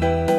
Bye.